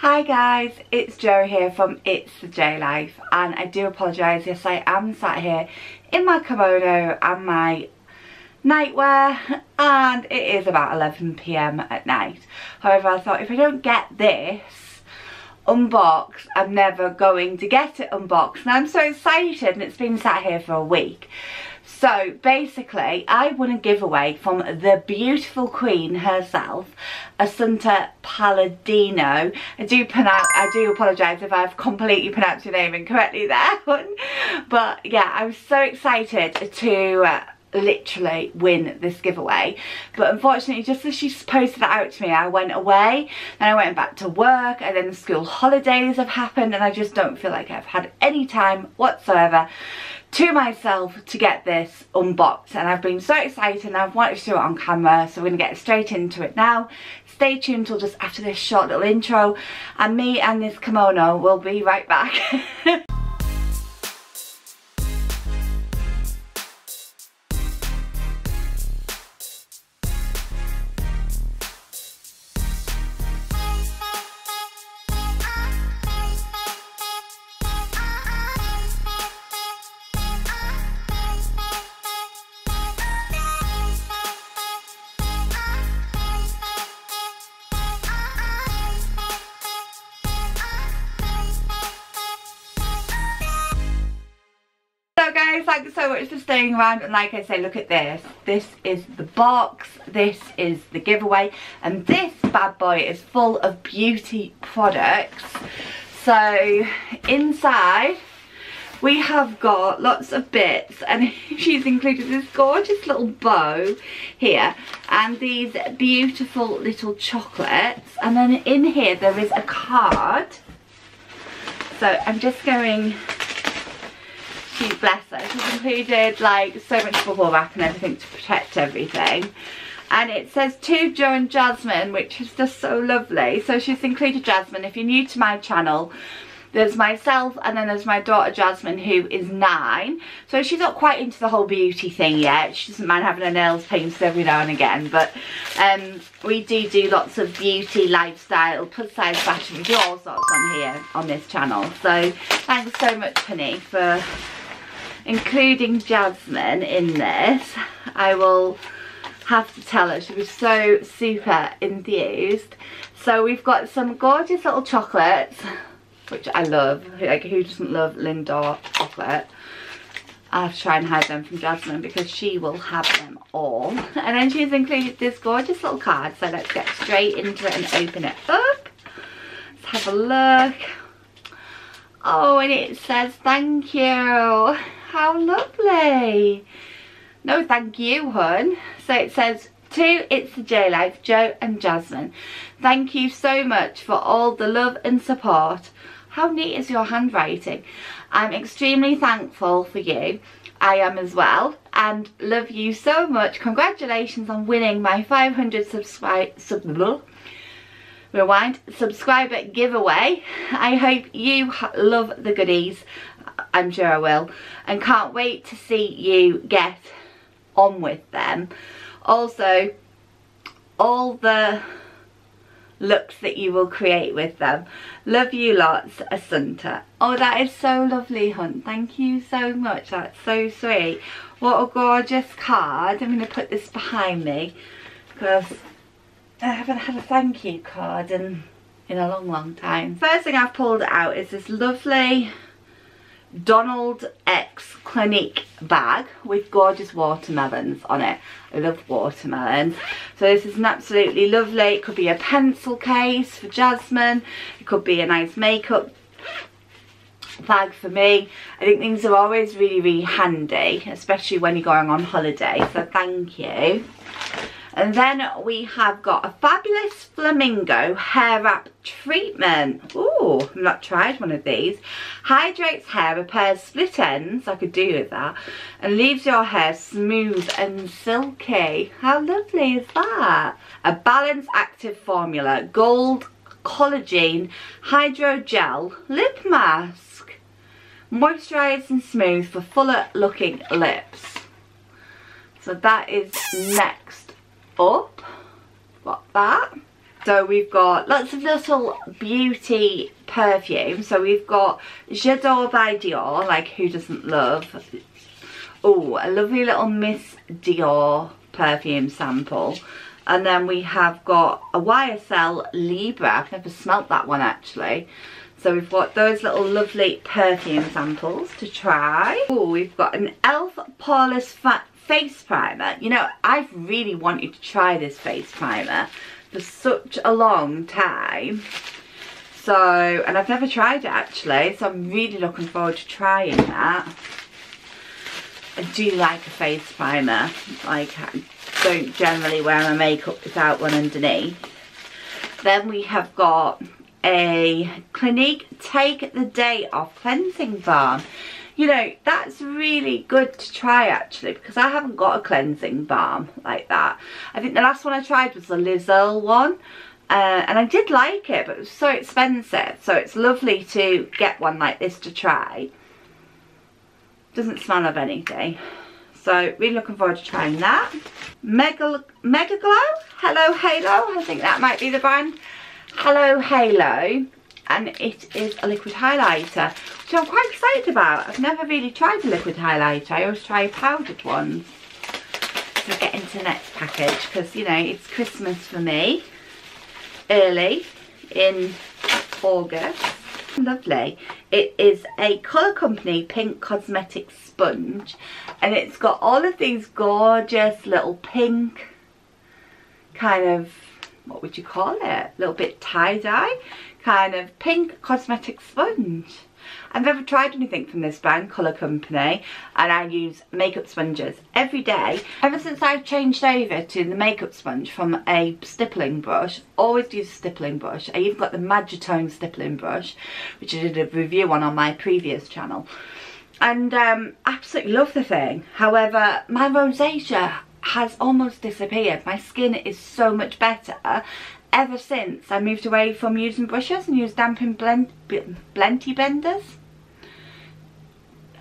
Hi guys, it's Jo here from It's the J Life and I do apologise, yes I am sat here in my kimono and my nightwear and it is about 11pm at night. However I thought if I don't get this unboxed, I'm never going to get it unboxed and I'm so excited and it's been sat here for a week. So basically, I won a giveaway from the beautiful queen herself, Assunta Palladino. I do pronounce, I do apologise if I've completely pronounced your name incorrectly there, but yeah, I was so excited to uh, literally win this giveaway but unfortunately just as she posted that out to me I went away and I went back to work and then the school holidays have happened and I just don't feel like I've had any time whatsoever to myself to get this unboxed and I've been so excited and I've wanted to do it on camera so we're going to get straight into it now. Stay tuned till just after this short little intro and me and this kimono will be right back. thanks so much for staying around. And like I say look at this. This is the box. This is the giveaway. And this bad boy is full of beauty products. So inside we have got lots of bits. And she's included this gorgeous little bow here. And these beautiful little chocolates. And then in here there is a card. So I'm just going she bless her she's included like so much bubble wrap and everything to protect everything. And it says to Jo and Jasmine which is just so lovely. So she's included Jasmine. If you're new to my channel there's myself and then there's my daughter Jasmine who is nine. So she's not quite into the whole beauty thing yet. She doesn't mind having her nails painted every now and again but um, we do do lots of beauty lifestyle plus size fashion we do all sorts on here on this channel. So thanks so much Penny for including Jasmine in this. I will have to tell her she was so super enthused. So we've got some gorgeous little chocolates, which I love. Like who doesn't love Lindor chocolate? I have to try and hide them from Jasmine because she will have them all. And then she's included this gorgeous little card. So let's get straight into it and open it up. Let's have a look. Oh, and it says thank you how lovely. No thank you, hun. So it says, to It's the J Life, Jo and Jasmine. Thank you so much for all the love and support. How neat is your handwriting? I'm extremely thankful for you. I am as well and love you so much. Congratulations on winning my 500 subscribe sub rewind subscriber giveaway. I hope you love the goodies I'm sure I will. And can't wait to see you get on with them. Also, all the looks that you will create with them. Love you lots, Assunta. Oh, that is so lovely, Hunt. Thank you so much. That's so sweet. What a gorgeous card. I'm going to put this behind me because I haven't had a thank you card in, in a long, long time. First thing I've pulled out is this lovely Donald X Clinique bag with gorgeous watermelons on it. I love watermelons. So this is an absolutely lovely, it could be a pencil case for Jasmine, it could be a nice makeup bag for me. I think things are always really, really handy, especially when you're going on holiday. So thank you. And then we have got a fabulous flamingo hair wrap treatment. Ooh, I've not tried one of these. Hydrates hair, repairs split ends, I could do with that, and leaves your hair smooth and silky. How lovely is that? A balanced active formula, gold collagen hydrogel lip mask. Moisturised and smooth for fuller looking lips. So that is next up. Got that. So we've got lots of little beauty perfumes. So we've got J'adore by Dior, like who doesn't love. Oh, a lovely little Miss Dior perfume sample. And then we have got a YSL Libre. I've never smelt that one actually. So we've got those little lovely perfume samples to try. Oh, we've got an e.l.f. Poreless Fat face primer. You know, I've really wanted to try this face primer for such a long time. So, and I've never tried it actually, so I'm really looking forward to trying that. I do like a face primer. Like, I don't generally wear my makeup without one underneath. Then we have got a Clinique Take the Day Off Cleansing Balm. You know, that's really good to try actually because I haven't got a cleansing balm like that. I think the last one I tried was the Liz Earle one. Uh, and I did like it, but it was so expensive. So it's lovely to get one like this to try. Doesn't smell of anything. So really looking forward to trying that. Mega, Mega Glow, Hello Halo, I think that might be the brand. Hello Halo and it is a liquid highlighter which I'm quite excited about. I've never really tried a liquid highlighter, I always try powdered ones. So get into the next package because you know it's Christmas for me early in August. Lovely. It is a Colour Company Pink Cosmetic Sponge and it's got all of these gorgeous little pink kind of what would you call it? A little bit tie-dye kind of pink cosmetic sponge. I've never tried anything from this brand, Colour Company, and I use makeup sponges every day. Ever since I've changed over to the makeup sponge from a stippling brush, always use a stippling brush. I even got the Magitone stippling brush, which I did a review on on my previous channel. And um, absolutely love the thing. However, my rosacea has almost disappeared. My skin is so much better ever since I moved away from using brushes and use damping blend blenty blenders.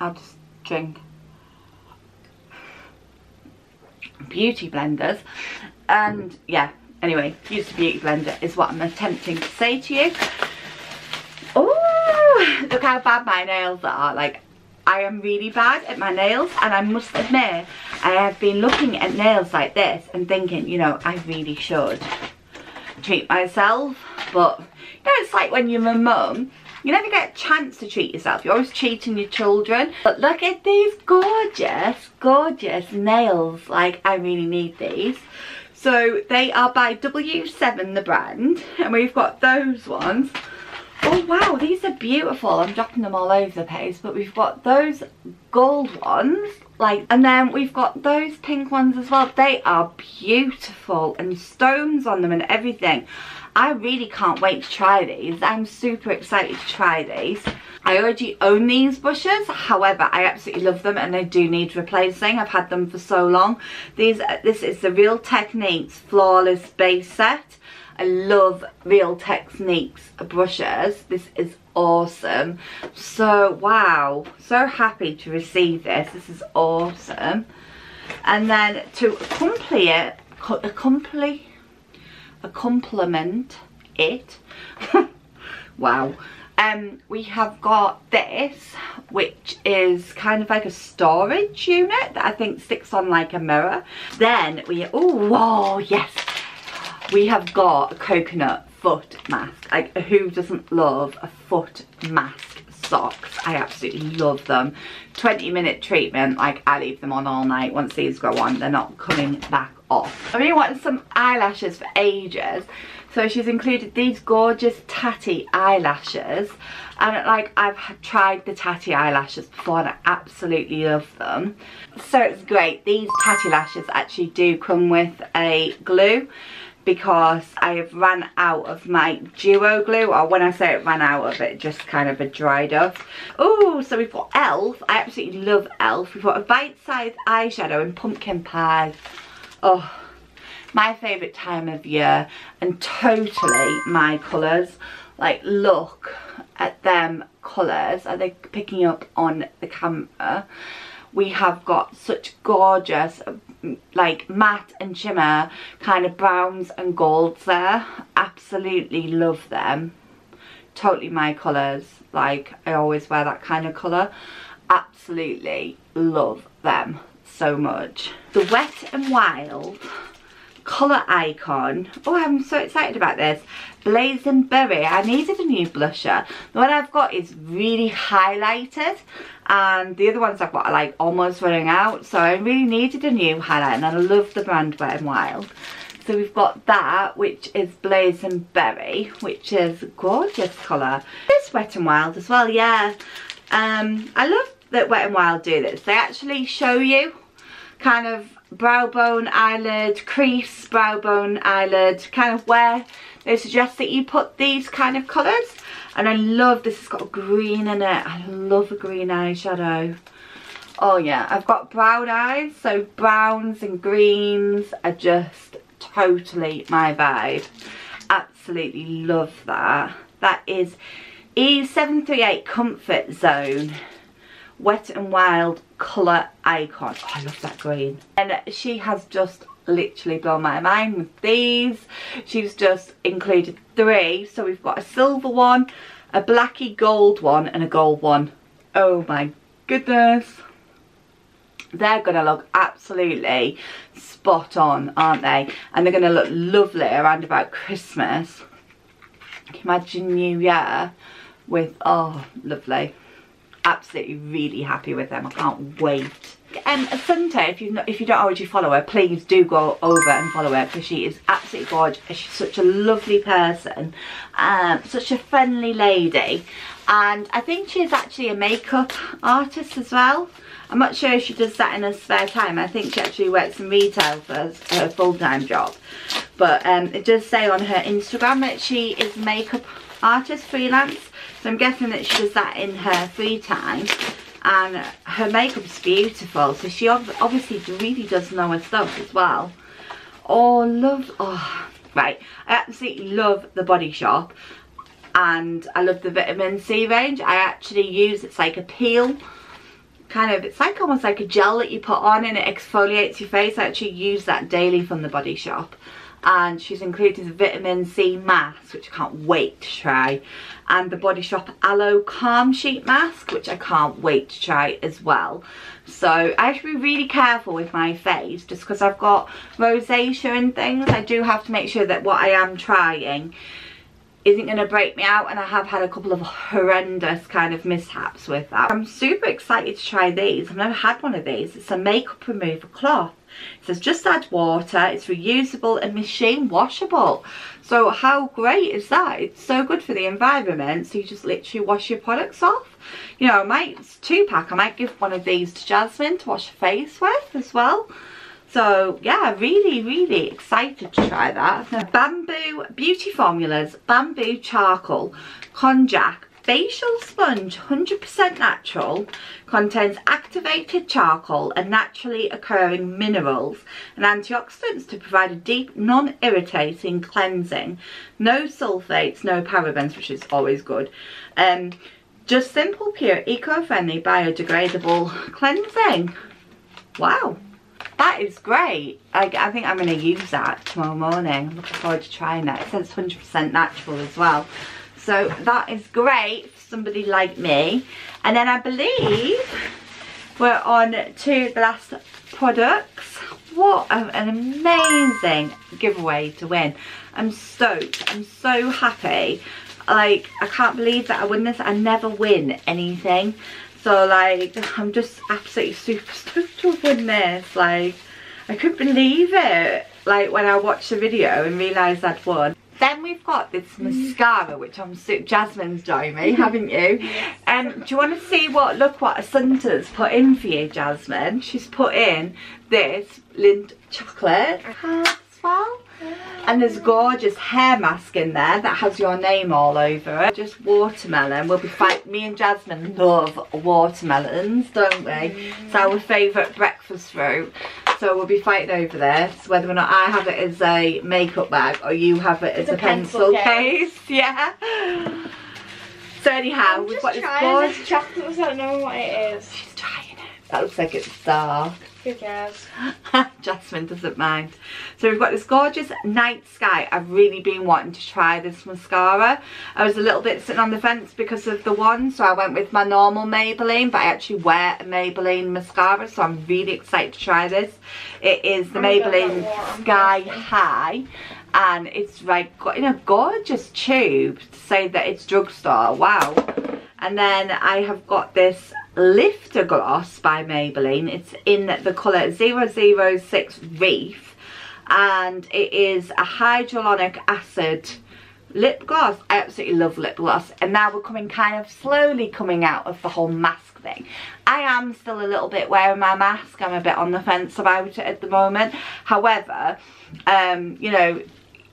I'll just drink. Beauty blenders. And yeah, anyway, use a beauty blender is what I'm attempting to say to you. Oh, look how bad my nails are. Like, I am really bad at my nails and I must admit I have been looking at nails like this and thinking you know I really should treat myself. But you know it's like when you're a mum you never get a chance to treat yourself. You're always treating your children. But look at these gorgeous gorgeous nails. Like I really need these. So they are by W7 the brand. And we've got those ones Oh wow, these are beautiful. I'm dropping them all over the place, but we've got those gold ones, like, and then we've got those pink ones as well. They are beautiful and stones on them and everything. I really can't wait to try these. I'm super excited to try these. I already own these brushes, however, I absolutely love them and they do need replacing. I've had them for so long. These, This is the Real Techniques Flawless Base Set. I love Real Techniques brushes. This is awesome. So, wow. So happy to receive this. This is awesome. And then to accompany it, accompany, a compliment it. wow. Um, we have got this, which is kind of like a storage unit that I think sticks on like a mirror. Then we, oh, yes, we have got a coconut foot mask. Like, who doesn't love a foot mask socks? I absolutely love them. 20 minute treatment, like I leave them on all night. Once these go on, they're not coming back off. I've been wanting some eyelashes for ages. So she's included these gorgeous Tatti eyelashes. And like I've tried the Tatti eyelashes before and I absolutely love them. So it's great. These Tatti lashes actually do come with a glue because I have ran out of my duo glue or when I say it ran out of it just kind of a dried up. Oh so we've got e.l.f. I absolutely love e.l.f. We've got a bite-sized eyeshadow in pumpkin pie. Oh my favourite time of year and totally my colours. Like look at them colours. Are they picking up on the camera? we have got such gorgeous like matte and shimmer kind of browns and golds there. Absolutely love them. Totally my colours. Like I always wear that kind of colour. Absolutely love them so much. The wet and wild colour icon. Oh I'm so excited about this. Blazing berry. I needed a new blusher. The one I've got is really highlighted and the other ones I've got are like almost running out so I really needed a new highlight and I love the brand Wet n Wild. So we've got that which is blazing berry which is gorgeous colour. It's Wet n Wild as well yeah. Um I love that Wet n Wild do this. They actually show you kind of brow bone, eyelid, crease, brow bone, eyelid, kind of where they suggest that you put these kind of colours. And I love this, it's got green in it. I love a green eyeshadow. Oh yeah, I've got brown eyes, so browns and greens are just totally my vibe. Absolutely love that. That is E738 Comfort Zone. Wet and Wild colour icon. Oh, I love that green. And she has just literally blown my mind with these. She's just included three. So we've got a silver one, a blacky gold one and a gold one. Oh my goodness. They're going to look absolutely spot on, aren't they? And they're going to look lovely around about Christmas. Imagine New Year with, oh, lovely absolutely really happy with them. I can't wait. Assunta, if you if you don't already follow her, please do go over and follow her because she is absolutely gorgeous. She's such a lovely person, um, such a friendly lady, and I think she is actually a makeup artist as well. I'm not sure if she does that in her spare time. I think she actually works in retail for her full-time job. But um, it does say on her Instagram that she is makeup artist freelance so I'm guessing that she does that in her free time. And her makeup's beautiful. So she obviously really does know her stuff as well. Oh, love. Oh, right. I absolutely love the Body Shop. And I love the vitamin C range. I actually use, it's like a peel kind of it's like almost like a gel that you put on and it exfoliates your face I actually use that daily from the body shop and she's included the vitamin C mask which I can't wait to try and the Body Shop Aloe Calm Sheet Mask which I can't wait to try as well so I have to be really careful with my face just because I've got rosacea and things I do have to make sure that what I am trying isn't going to break me out and I have had a couple of horrendous kind of mishaps with that. I'm super excited to try these. I've never had one of these. It's a makeup remover cloth. It says just add water, it's reusable and machine washable. So how great is that? It's so good for the environment. So you just literally wash your products off. You know, I might, two pack, I might give one of these to Jasmine to wash her face with as well. So yeah, really, really excited to try that. Bamboo Beauty Formulas, Bamboo Charcoal, Konjac, facial sponge 100% natural contains activated charcoal and naturally occurring minerals and antioxidants to provide a deep non-irritating cleansing. No sulfates no parabens which is always good. Um just simple pure eco-friendly biodegradable cleansing. Wow that is great. I, I think I'm going to use that tomorrow morning. I'm looking forward to trying that. It says 100% natural as well so that is great for somebody like me. And then I believe we're on to the last products. What an amazing giveaway to win. I'm stoked. I'm so happy. Like, I can't believe that I win this. I never win anything. So, like, I'm just absolutely super stoked to win this. Like, I couldn't believe it. Like, when I watched the video and realised I'd won. Then we've got this mm-hmm. mascara, which I'm Jasmine's done me, mm-hmm. haven't you? Yes. Um, do you want to see what, look what Assunta's put in for you, Jasmine? She's put in this Lindt chocolate uh-huh. as well. Ah. And there's gorgeous hair mask in there that has your name all over it. Just watermelon. We'll be fight. Me and Jasmine love watermelons, don't we? It's mm-hmm. our favourite breakfast fruit. So we'll be fighting over this, whether or not I have it as a makeup bag or you have it as a, a, pencil, pencil case. case. Yeah. So anyhow, I'm we've got this gorgeous chocolate without knowing what it is. She's trying it. That looks like it's dark. Who cares? Jasmine doesn't mind. So we've got this gorgeous Night Sky. I've really been wanting to try this mascara. I was a little bit sitting on the fence because of the one, so I went with my normal Maybelline, but I actually wear a Maybelline mascara, so I'm really excited to try this. It is the Oh God, Maybelline. Sky High, and it's like got in a gorgeous tube to say that it's drugstore. Wow. And then I have got this Lifter Gloss by Maybelline. It's in the colour 006 Reef. And it is a hyaluronic acid lip gloss. I absolutely love lip gloss. And now we're coming kind of slowly coming out of the whole mask thing. I am still a little bit wearing my mask. I'm a bit on the fence about it at the moment. However, um, you know,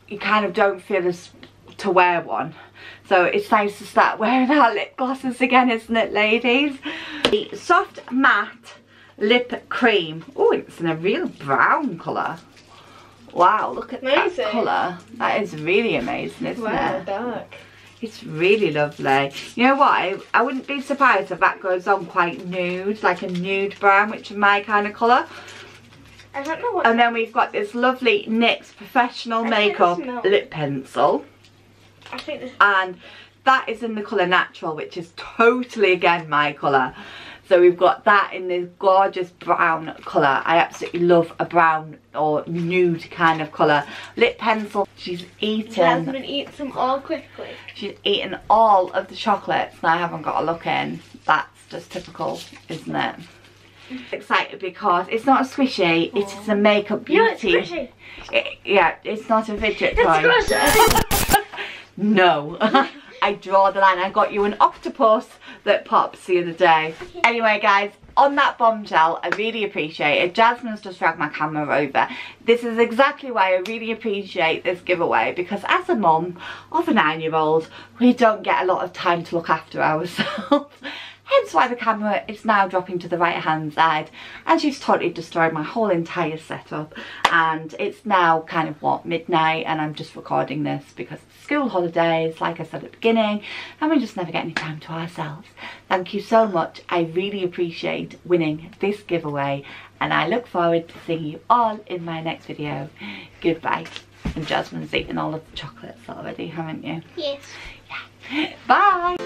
you kind of don't feel as to wear one. So it's nice to start wearing our lip glosses again, isn't it, ladies? The Soft Matte Lip Cream. Oh, it's in a real brown colour. Wow, look at Amazing. that colour. That is really amazing, isn't Wow, it? dark. It's really lovely. You know what? I, I wouldn't be surprised if that goes on quite nude, like a nude brown, which is my kind of colour. I don't know what. And then we've got this lovely NYX Professional Makeup Lip Pencil. I think this. And that is in the colour Natural, which is totally, again, my colour. So we've got that in this gorgeous brown colour. I absolutely love a brown or nude kind of colour. Lip pencil. She's eaten. Jasmine eats them all quickly. She's eaten all of the chocolates and I haven't got a look in. That's just typical, isn't it? Mm-hmm. Excited because it's not a squishy, it is a makeup beauty. Yeah, it's squishy. It- yeah, it's not a fidget toy. No. I draw the line. I got you an octopus that pops the other day. Anyway, guys, on that bombshell, I really appreciate it. Jasmine's just dragged my camera over. This is exactly why I really appreciate this giveaway because as a mum of a nine-year-old, we don't get a lot of time to look after ourselves. Hence why the camera is now dropping to the right hand side and she's totally destroyed my whole entire setup and it's now kind of what midnight and I'm just recording this because it's school holidays like I said at the beginning and we just never get any time to ourselves. Thank you so much. I really appreciate winning this giveaway and I look forward to seeing you all in my next video. Goodbye. And Jasmine's eaten all of the chocolates already, haven't you? yes. yeah. Bye.